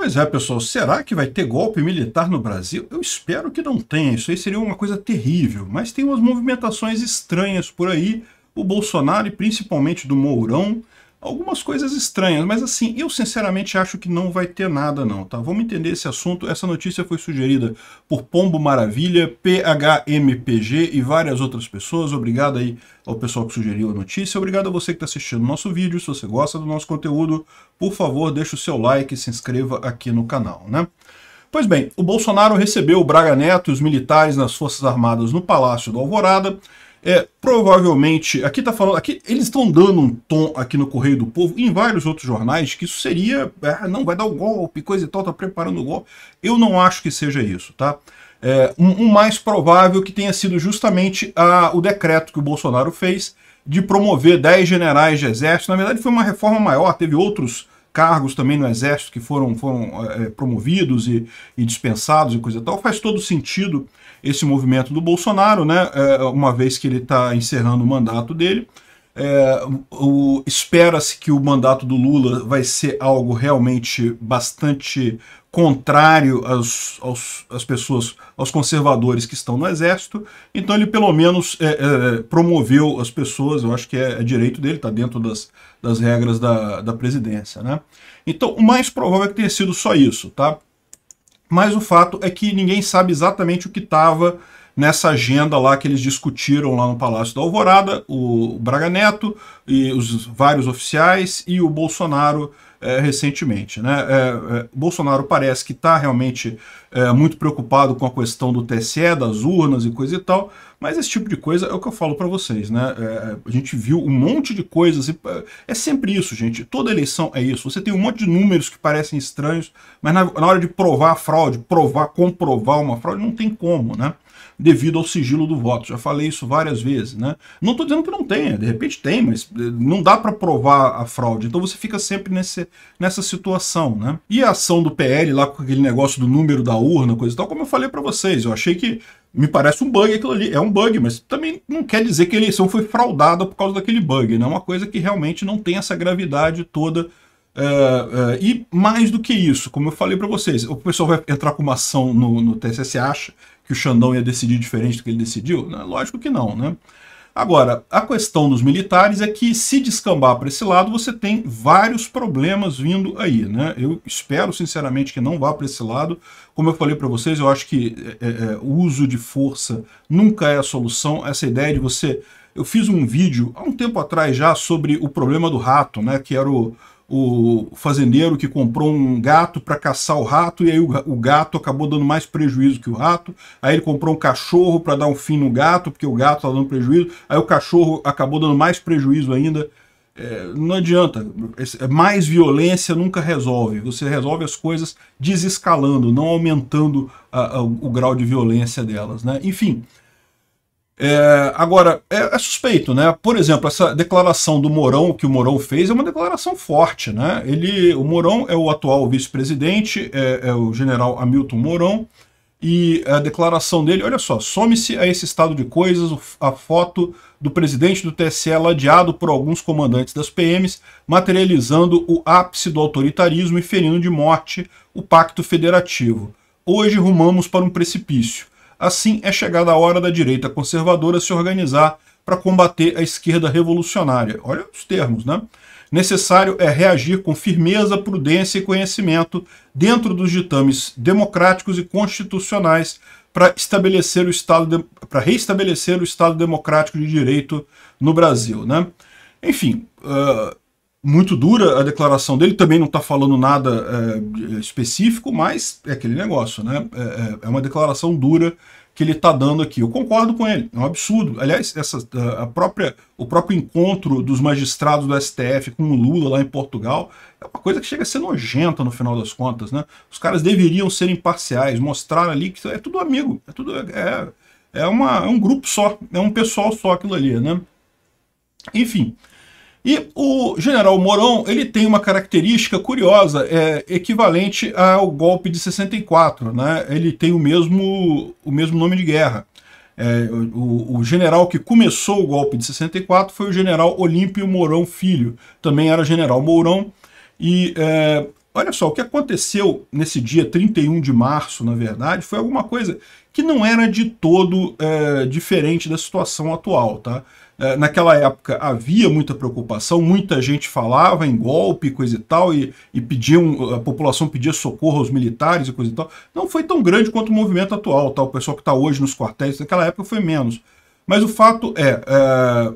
Pois é, pessoal, será que vai ter golpe militar no Brasil? Eu espero que não tenha, isso aí seria uma coisa terrível, mas tem umas movimentações estranhas por aí, o Bolsonaro e principalmente do Mourão, algumas coisas estranhas, mas assim, eu sinceramente acho que não vai ter nada não, tá? Vamos entender esse assunto, essa notícia foi sugerida por Pombo Maravilha, PHMPG e várias outras pessoas, obrigado aí ao pessoal que sugeriu a notícia, obrigado a você que está assistindo o nosso vídeo, se você gosta do nosso conteúdo, por favor, deixe o seu like e se inscreva aqui no canal, né? Pois bem, o Bolsonaro recebeu o Braga Neto e os militares nas Forças Armadas no Palácio do Alvorada, é, provavelmente, aqui tá falando, aqui eles estão dando um tom aqui no Correio do Povo, em vários outros jornais, que isso seria, é, não, vai dar o um golpe, coisa e tal, tá preparando o golpe. Eu não acho que seja isso, tá? É, um, um mais provável que tenha sido justamente a, o decreto que o Bolsonaro fez de promover 10 generais de exército. Na verdade, foi uma reforma maior, teve outros cargos também no exército que foram, foram é, promovidos e, e dispensados e coisa e tal. Faz todo sentido esse movimento do Bolsonaro, né, é, uma vez que ele está encerrando o mandato dele. É, Espera-se que o mandato do Lula vai ser algo realmente bastante contrário às, aos, às pessoas, aos conservadores que estão no exército. Então ele pelo menos é, é, promoveu as pessoas, eu acho que é, é direito dele, está dentro das, das regras da, da presidência. Né? Então o mais provável é que tenha sido só isso, tá? Mas o fato é que ninguém sabe exatamente o que estava nessa agenda lá que eles discutiram lá no Palácio da Alvorada, o Braga Neto e os vários oficiais e o Bolsonaro é, recentemente. Né? É, é, Bolsonaro parece que está realmente muito preocupado com a questão do TSE, das urnas e coisa e tal, mas esse tipo de coisa é o que eu falo para vocês. Né? A gente viu um monte de coisas, e, é, é sempre isso, gente. Toda eleição é isso. Você tem um monte de números que parecem estranhos, mas na, na hora de provar a fraude, provar, comprovar uma fraude, não tem como, né? Devido ao sigilo do voto. Já falei isso várias vezes, né? Não estou dizendo que não tenha, de repente tem, mas eh, não dá para provar a fraude. Então você fica sempre nesse, nessa situação, né? E a ação do PL lá com aquele negócio do número da urna, coisa e tal, como eu falei para vocês, eu achei que me parece um bug aquilo ali. É um bug, mas também não quer dizer que a eleição foi fraudada por causa daquele bug, né? É uma coisa que realmente não tem essa gravidade toda Uh, e mais do que isso, como eu falei para vocês, o pessoal vai entrar com uma ação no, no TSS, acha que o Xandão ia decidir diferente do que ele decidiu? Né? Lógico que não, né? Agora, a questão dos militares é que se descambar para esse lado, você tem vários problemas vindo aí, né? Eu espero sinceramente que não vá para esse lado. Como eu falei para vocês, eu acho que é, é, o uso de força nunca é a solução. Essa ideia de você... Eu fiz um vídeo há um tempo atrás já sobre o problema do rato, né? Que era o, o fazendeiro que comprou um gato para caçar o rato e aí o, o, gato acabou dando mais prejuízo que o rato. Aí ele comprou um cachorro para dar um fim no gato, porque o gato está dando prejuízo. Aí o cachorro acabou dando mais prejuízo ainda. É, não adianta. Mais violência nunca resolve. Você resolve as coisas desescalando, não aumentando a, a, o grau de violência delas. Né? Enfim, é, agora, é, é, suspeito, né? Por exemplo, essa declaração do Mourão que o Mourão fez é uma declaração forte, né? Ele, o Mourão é o atual vice-presidente, é, é, o general Hamilton Mourão, e a declaração dele, olha só, some-se a esse estado de coisas a foto do presidente do TSE ladeado por alguns comandantes das PMs, materializando o ápice do autoritarismo e ferindo de morte o pacto federativo. Hoje rumamos para um precipício. Assim, é chegada a hora da direita conservadora se organizar para combater a esquerda revolucionária. Olha os termos, né? Necessário é reagir com firmeza, prudência e conhecimento dentro dos ditames democráticos e constitucionais para estabelecer o estado para reestabelecer o estado democrático de direito no Brasil, né? Enfim, uh, muito dura a declaração dele, também não está falando nada é, específico, mas é aquele negócio, né? É, é, é uma declaração dura que ele está dando aqui. Eu concordo com ele, é um absurdo. Aliás, essa, a própria, o próprio encontro dos magistrados do STF com o Lula lá em Portugal é uma coisa que chega a ser nojenta no final das contas, né? Os caras deveriam ser imparciais, mostrar ali que é tudo amigo, é tudo é, é, uma, é um grupo só, é um pessoal só aquilo ali, né? Enfim, e o general Mourão ele tem uma característica curiosa, é, equivalente ao golpe de 64. Né? Ele tem o mesmo, o mesmo nome de guerra. É, o, o, general que começou o golpe de 64 foi o general Olímpio Mourão Filho. Também era general Mourão. E é, olha só, o que aconteceu nesse dia 31 de março, na verdade, foi alguma coisa que não era de todo é, diferente da situação atual, tá? É, naquela época havia muita preocupação, muita gente falava em golpe, coisa e tal, e, e pediam, a população pedia socorro aos militares e coisa e tal. Não foi tão grande quanto o movimento atual, tá? O pessoal que está hoje nos quartéis, naquela época foi menos. Mas o fato é, é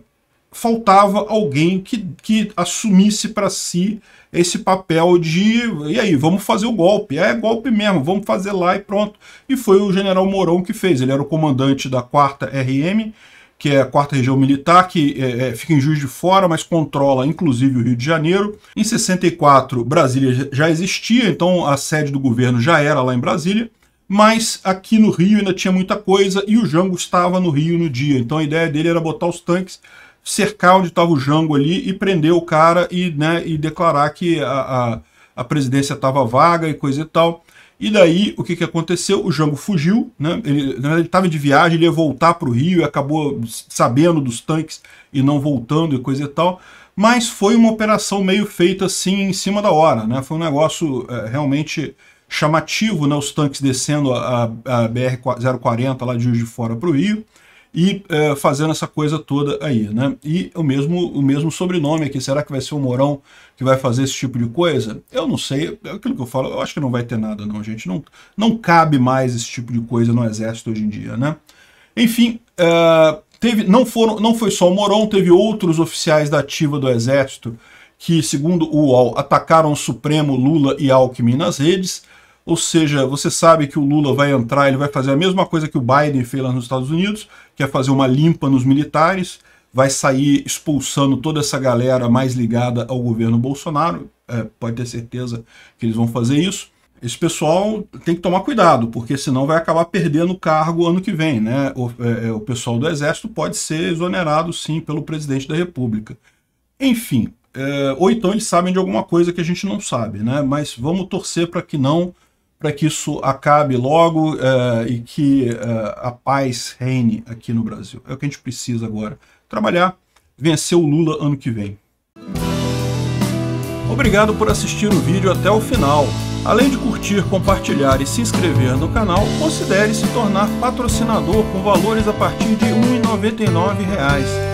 faltava alguém que, que assumisse para si esse papel de, e aí, vamos fazer o golpe. É golpe mesmo, vamos fazer lá e pronto. E foi o general Mourão que fez. Ele era o comandante da 4 RM, que é a 4 Região Militar, que é, é, fica em Juiz de Fora, mas controla inclusive o Rio de Janeiro. Em 64, Brasília já existia, então a sede do governo já era lá em Brasília mas aqui no Rio ainda tinha muita coisa e o Jango estava no Rio no dia. Então a ideia dele era botar os tanques cercar onde estava o Jango ali e prender o cara e, né, e declarar que a, a, a presidência estava vaga e coisa e tal. E daí, o que, que aconteceu? O Jango fugiu, né? ele estava de viagem, ele ia voltar para o Rio e acabou sabendo dos tanques e não voltando e coisa e tal. Mas foi uma operação meio feita assim em cima da hora, né? Foi um negócio é, realmente chamativo, né? Os tanques descendo a, a BR-040 lá de Juiz de Fora para o Rio e é, fazendo essa coisa toda aí, né? E o mesmo, o mesmo sobrenome aqui, será que vai ser o Mourão que vai fazer esse tipo de coisa? Eu não sei, é aquilo que eu falo, eu acho que não vai ter nada não, gente, não, não cabe mais esse tipo de coisa no exército hoje em dia, né? Enfim, é, teve, não, foram, não foi só o Mourão, teve outros oficiais da ativa do exército que, segundo o UOL, atacaram o Supremo Lula e Alckmin nas redes, ou seja, você sabe que o Lula vai entrar, ele vai fazer a mesma coisa que o Biden fez lá nos Estados Unidos, que é fazer uma limpa nos militares, vai sair expulsando toda essa galera mais ligada ao governo Bolsonaro, é, pode ter certeza que eles vão fazer isso. Esse pessoal tem que tomar cuidado, porque senão vai acabar perdendo o cargo ano que vem. Né? O, é, é o pessoal do Exército pode ser exonerado, sim, pelo presidente da República. Enfim, é, ou então eles sabem de alguma coisa que a gente não sabe, né? mas vamos torcer para que não para que isso acabe logo uh, e que uh, a paz reine aqui no Brasil. É o que a gente precisa agora. Trabalhar, vencer o Lula ano que vem. Obrigado por assistir o vídeo até o final. Além de curtir, compartilhar e se inscrever no canal, considere se tornar patrocinador com valores a partir de R$ 1,99